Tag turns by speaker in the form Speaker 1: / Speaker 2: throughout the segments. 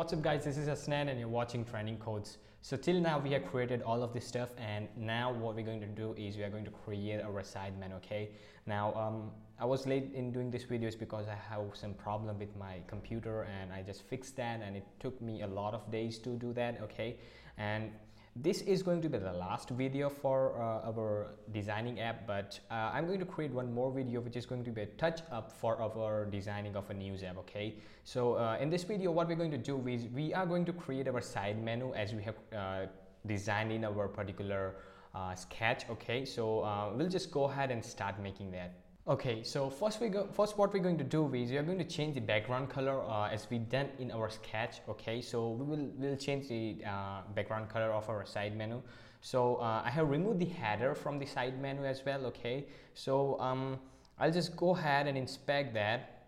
Speaker 1: what's up guys, this is Hasnen and you're watching Trending Codes. So till now we have created all of this stuff and now what we're going to do is we are going to create our side menu, okay? Now um, I was late in doing this videos because I have some problem with my computer and I just fixed that and it took me a lot of days to do that, okay? And this is going to be the last video for uh, our designing app but uh, I'm going to create one more video which is going to be a touch up for our designing of a news app okay? So uh, in this video what we're going to do is we are going to create our side menu as we have uh, designed in our particular uh, sketch okay? So uh, we'll just go ahead and start making that Okay, so first we go. First, what we're going to do is we are going to change the background color uh, as we done in our sketch. Okay, so we will will change the uh, background color of our side menu. So uh, I have removed the header from the side menu as well. Okay, so um, I'll just go ahead and inspect that.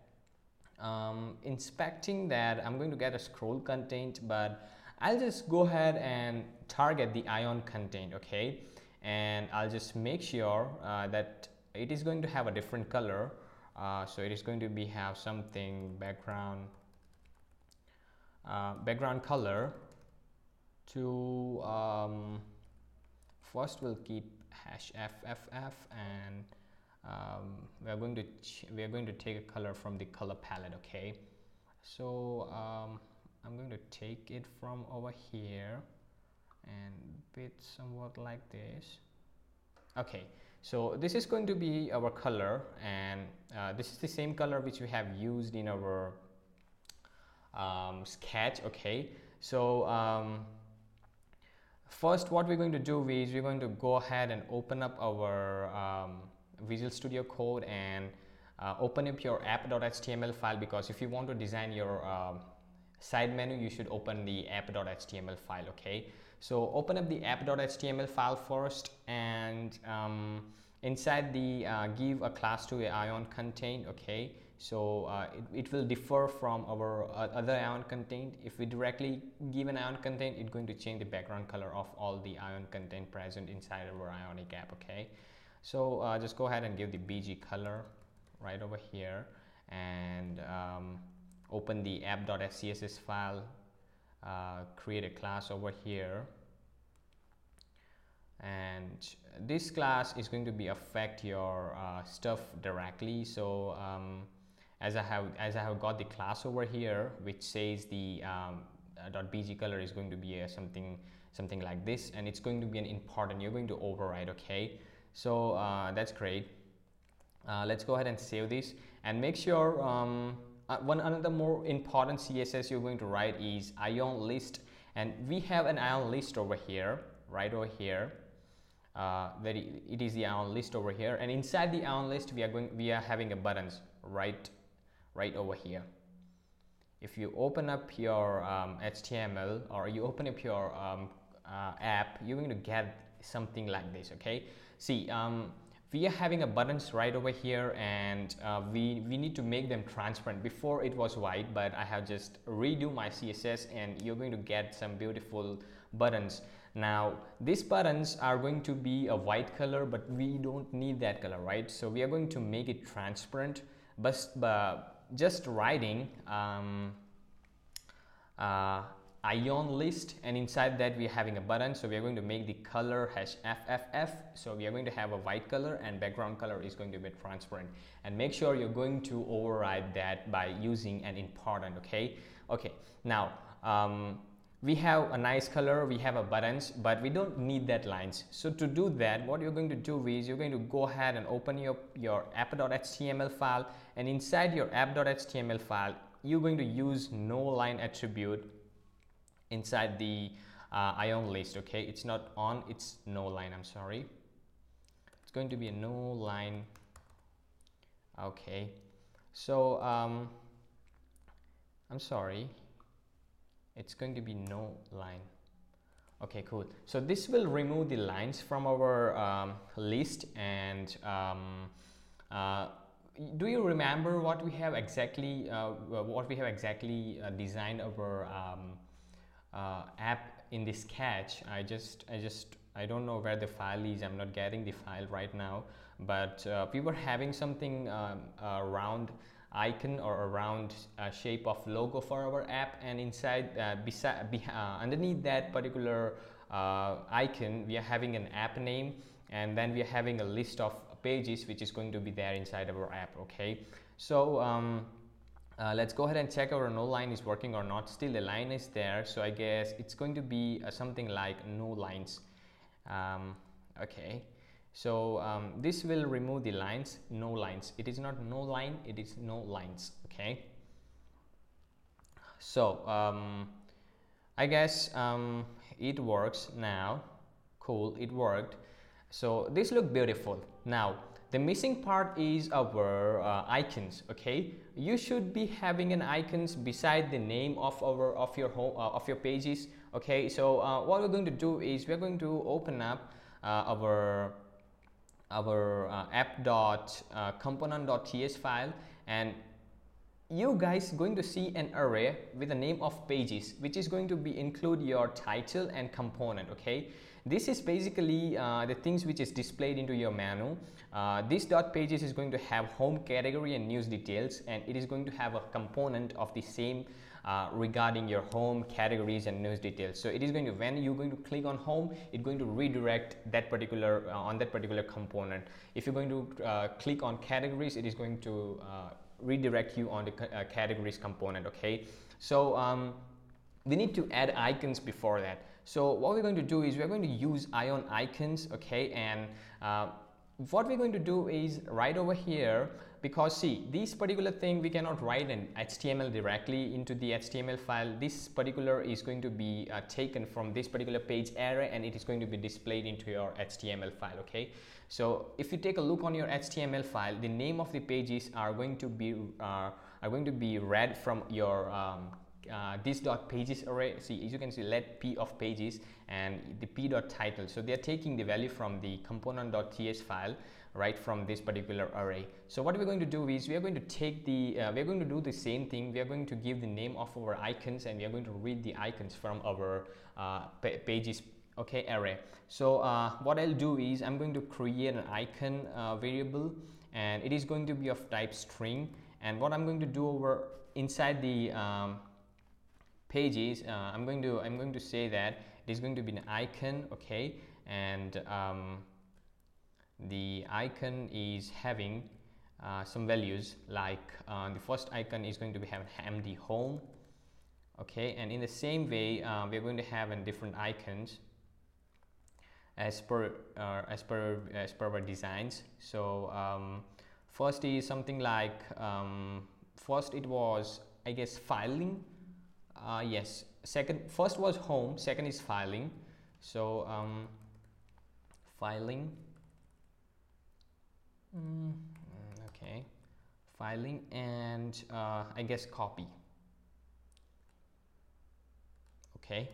Speaker 1: Um, inspecting that, I'm going to get a scroll content, but I'll just go ahead and target the ion content. Okay, and I'll just make sure uh, that it is going to have a different color uh, so it is going to be have something background uh, background color to um, first we'll keep hash fff and um, we are going to we are going to take a color from the color palette okay? So um, I'm going to take it from over here and bit somewhat like this. Okay so this is going to be our color and uh, this is the same color which we have used in our um, sketch okay? So um, first what we're going to do is we're going to go ahead and open up our um, Visual Studio Code and uh, open up your app.html file because if you want to design your um, side menu you should open the app.html file okay so open up the app.html file first and um, inside the uh, give a class to a ion content, okay? So uh, it, it will differ from our uh, other ion content. if we directly give an ion content, it's going to change the background color of all the ion content present inside our ionic app okay? So uh, just go ahead and give the bg color right over here and um, open the app.scss file uh, create a class over here. And this class is going to be affect your uh, stuff directly. So um, as I have as I have got the class over here which says the um, uh, .bg color is going to be a something something like this and it's going to be an import and you're going to override okay? So uh, that's great. Uh, let's go ahead and save this and make sure um, uh, one another more important css you're going to write is ion list. And we have an ion list over here right over here. Uh, that it is the ion list over here. And inside the ion list we are going we are having a buttons right right over here. If you open up your um, HTML or you open up your um, uh, app you're going to get something like this okay? See um, we are having a buttons right over here and uh, we, we need to make them transparent. Before it was white but I have just redo my CSS and you're going to get some beautiful buttons. Now these buttons are going to be a white color but we don't need that color right? So we are going to make it transparent but, but just writing um, uh, ion list and inside that we are having a button. So we are going to make the color hash fff so we are going to have a white color and background color is going to be transparent. And make sure you're going to override that by using an important okay? Okay now um, we have a nice color we have a buttons but we don't need that lines. So to do that what you're going to do is you're going to go ahead and open your your app.html file and inside your app.html file you're going to use no line attribute inside the uh, ion list okay? It's not on it's no line I'm sorry. It's going to be a no line. Okay. So um, I'm sorry. It's going to be no line. Okay cool. So this will remove the lines from our um, list and um, uh, do you remember what we have exactly uh, what we have exactly uh, designed our um, uh, app in this sketch I just I just I don't know where the file is. I'm not getting the file right now. But uh, we were having something um, around icon or a round uh, shape of logo for our app. And inside uh, beside uh, underneath that particular icon we are having an app name. And then we are having a list of pages which is going to be there inside our app okay? So um, uh, let's go ahead and check our no line is working or not. Still the line is there so I guess it's going to be uh, something like no lines. Um, okay. So um, this will remove the lines no lines. It is not no line it is no lines okay? So um, I guess um, it works now. Cool it worked. So this look beautiful. Now the missing part is our uh, icons okay? You should be having an icons beside the name of our of your home uh, of your pages okay? So uh, what we're going to do is we're going to open up uh, our our uh, app dot uh, file and you guys going to see an array with the name of pages which is going to be include your title and component okay this is basically uh, the things which is displayed into your menu. Uh, this dot pages is going to have home category and news details and it is going to have a component of the same uh, regarding your home categories and news details. So it is going to when you're going to click on home it's going to redirect that particular uh, on that particular component. If you're going to uh, click on categories it is going to uh, redirect you on the categories component okay? So um, we need to add icons before that so what we're going to do is we're going to use ion icons okay? And uh, what we're going to do is right over here because see this particular thing we cannot write an HTML directly into the HTML file. This particular is going to be uh, taken from this particular page array and it is going to be displayed into your HTML file okay? So if you take a look on your HTML file the name of the pages are going to be uh, are going to be read from your um, uh, this dot pages array see as you can see let p of pages and the p dot title. So they are taking the value from the component dot ts file right from this particular array. So what we're going to do is we are going to take the uh, we're going to do the same thing. We are going to give the name of our icons and we are going to read the icons from our uh, pages okay array. So uh, what I'll do is I'm going to create an icon uh, variable and it is going to be of type string. And what I'm going to do over inside the um, pages uh, I'm going to I'm going to say that it is going to be an icon okay? And um, the icon is having uh, some values like uh, the first icon is going to be have MD home okay? And in the same way uh, we're going to have different icons as per uh, as per as per our designs. So um, first is something like um, first it was I guess filing uh, yes. Second first was home second is filing. So um, filing. Mm, okay. Filing and uh, I guess copy. Okay.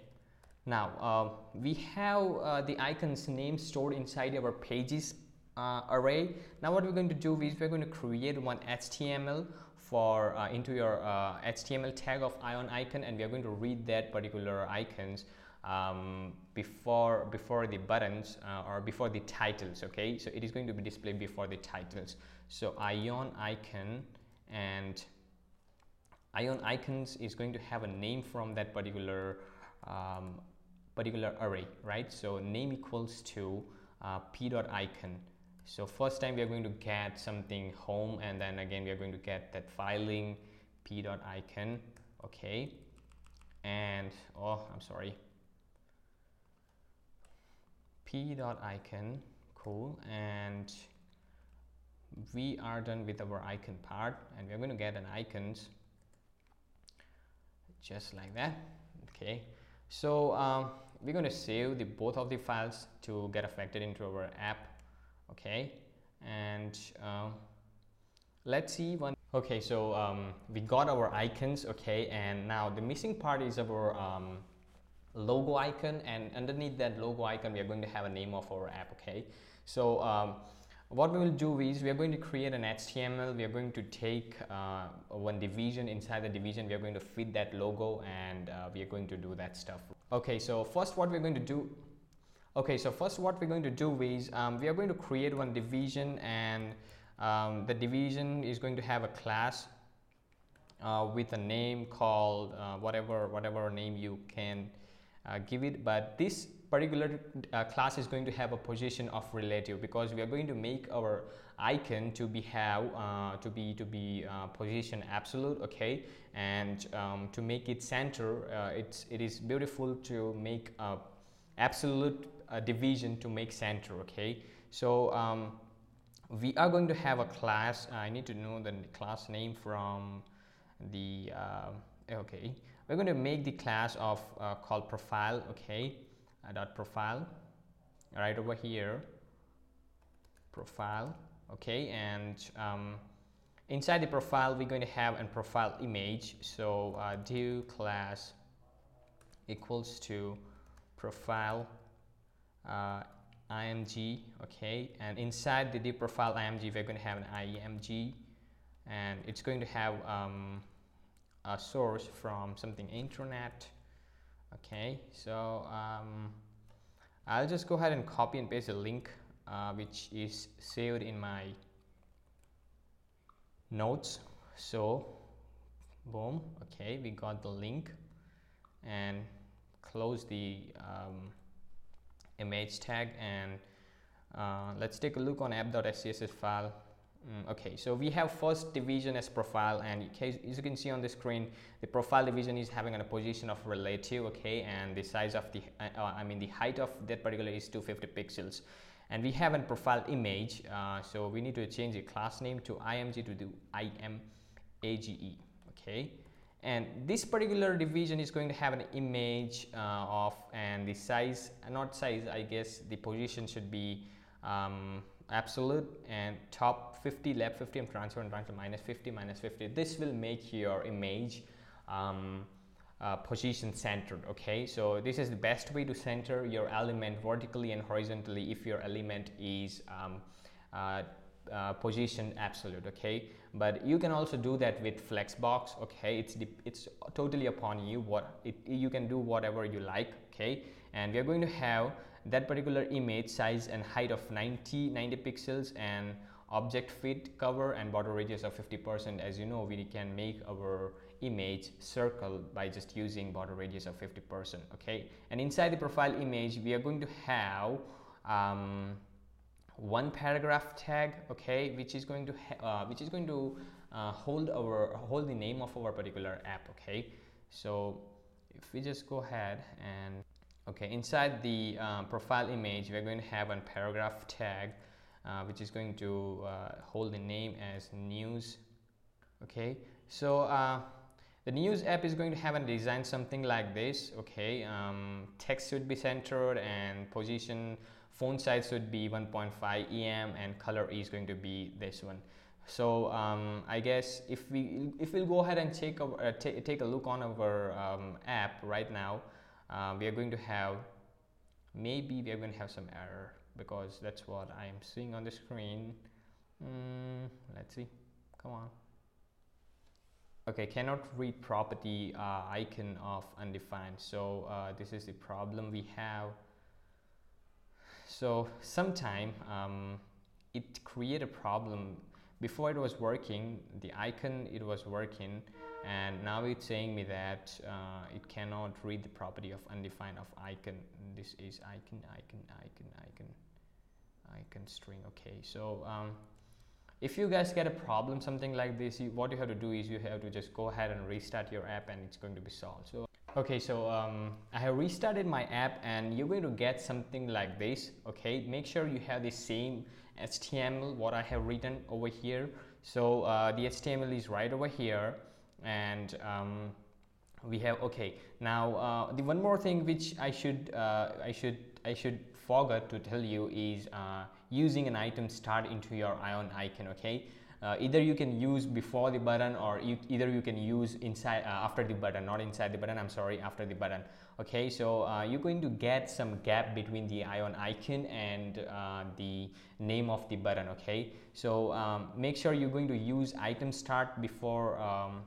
Speaker 1: Now uh, we have uh, the icons name stored inside our pages uh, array. Now what we're going to do is we're going to create one HTML for uh, into your uh, HTML tag of ion icon and we are going to read that particular icons um, before before the buttons uh, or before the titles okay? So it is going to be displayed before the titles. So ion icon and ion icons is going to have a name from that particular um, particular array right? So name equals to uh, p dot icon so first time we are going to get something home and then again we are going to get that filing p dot icon okay? And oh i'm sorry. p dot icon cool. And we are done with our icon part and we're going to get an icons just like that okay? So um, we're going to save the both of the files to get affected into our app okay and uh, let's see one okay so um, we got our icons okay and now the missing part is our um, logo icon and underneath that logo icon we are going to have a name of our app okay? So um, what we will do is we are going to create an HTML we are going to take uh, one division inside the division we are going to fit that logo and uh, we are going to do that stuff. Okay so first what we're going to do Okay, so first what we're going to do is um, we are going to create one division and um, the division is going to have a class uh, with a name called uh, whatever whatever name you can uh, give it. But this particular uh, class is going to have a position of relative because we are going to make our icon to be have uh, to be to be uh, position absolute okay? And um, to make it center it's it is beautiful to make a absolute division to make center okay? So um, we are going to have a class I need to know the class name from the uh, okay. We're going to make the class of uh, called profile okay? Uh, dot profile right over here. Profile okay? And um, inside the profile we're going to have a profile image. So uh, do class equals to profile uh, img okay? And inside the div profile img we're going to have an img and it's going to have um, a source from something internet okay? So um, I'll just go ahead and copy and paste a link uh, which is saved in my notes. So boom okay? We got the link and close the um, image tag and uh, let's take a look on app.scss file Mm, okay, so we have first division as profile and as you can see on the screen, the profile division is having a position of relative, okay, and the size of the, uh, uh I mean the height of that particular is 250 pixels. And we have a profile image, uh, so we need to change the class name to img to do image, okay. And this particular division is going to have an image uh, of and the size, not size, I guess the position should be um, absolute and top 50 left 50 and transfer and transfer minus 50 minus 50 this will make your image um, uh, position centered okay? So this is the best way to center your element vertically and horizontally if your element is um, uh, uh, position absolute okay? But you can also do that with flexbox okay? It's it's totally upon you what it, you can do whatever you like okay? And we are going to have that particular image size and height of 90 90 pixels and object fit cover and border radius of 50% as you know we can make our image circle by just using border radius of 50% okay? And inside the profile image we are going to have um, one paragraph tag okay which is going to uh, which is going to uh, hold our hold the name of our particular app okay? So if we just go ahead and okay inside the uh, profile image we're going to have a paragraph tag uh, which is going to uh, hold the name as news okay? So uh, the news app is going to have a design something like this okay? Um, text should be centered and position font size should be 1.5 em and color is going to be this one. So um, I guess if we if we'll go ahead and take a, uh, take a look on our um, app right now uh, we are going to have maybe we are going to have some error because that's what I am seeing on the screen. Mm, let's see. Come on okay cannot read property uh, icon of undefined. So uh, this is the problem we have. So sometime um, it create a problem. Before it was working the icon it was working and now it's saying me that uh, it cannot read the property of undefined of icon. This is icon icon icon icon icon string. Okay so um, if you guys get a problem something like this you, what you have to do is you have to just go ahead and restart your app and it's going to be solved. So okay so um, I have restarted my app and you're going to get something like this okay? Make sure you have the same HTML what I have written over here. So uh, the HTML is right over here and um, we have okay now uh, the one more thing which I should uh, I should I should forget to tell you is uh, using an item start into your ion icon okay? Uh, either you can use before the button or you, either you can use inside uh, after the button not inside the button I'm sorry after the button okay? So uh, you're going to get some gap between the ion icon and uh, the name of the button okay? So um, make sure you're going to use item start before um,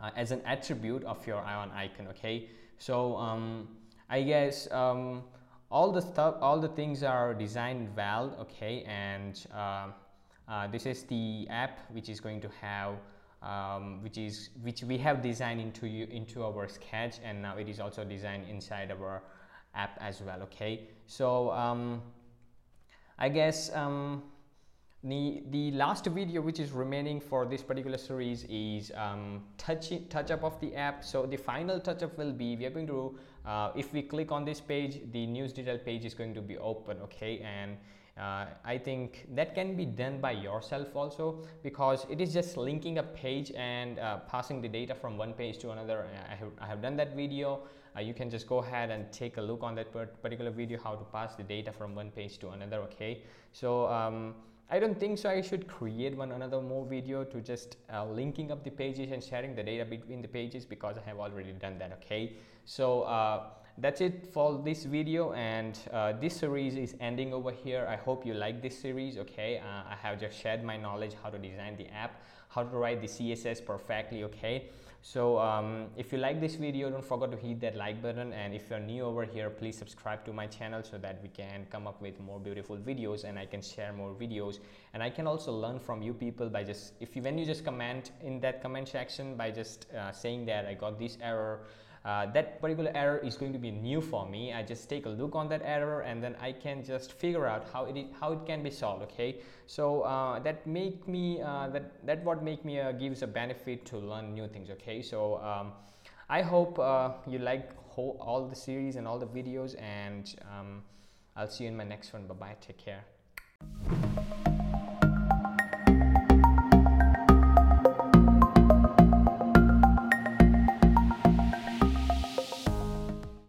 Speaker 1: uh, as an attribute of your ion icon okay? So um, I guess um, all the stuff all the things are designed well okay and uh, uh, this is the app which is going to have um, which is which we have designed into you into our sketch and now it is also designed inside our app as well okay? So um, I guess um, the, the last video which is remaining for this particular series is um, touch, touch up of the app so the final touch up will be we are going to uh, if we click on this page the news detail page is going to be open okay and uh, I think that can be done by yourself also because it is just linking a page and uh, passing the data from one page to another. I have, I have done that video. Uh, you can just go ahead and take a look on that particular video how to pass the data from one page to another. Okay, so um, I don't think so. I should create one another more video to just uh, linking up the pages and sharing the data between the pages because I have already done that okay? So uh, that's it for this video and uh, this series is ending over here. I hope you like this series okay? Uh, i have just shared my knowledge how to design the app how to write the css perfectly okay so um, if you like this video don't forget to hit that like button. And if you're new over here please subscribe to my channel so that we can come up with more beautiful videos and i can share more videos. And i can also learn from you people by just if you when you just comment in that comment section by just uh, saying that i got this error uh, that particular error is going to be new for me. I just take a look on that error and then I can just figure out how it how it can be solved okay? So uh, that make me uh, that that what make me uh, gives a benefit to learn new things okay? So um, I hope uh, you like whole, all the series and all the videos and um, I'll see you in my next one. Bye bye take care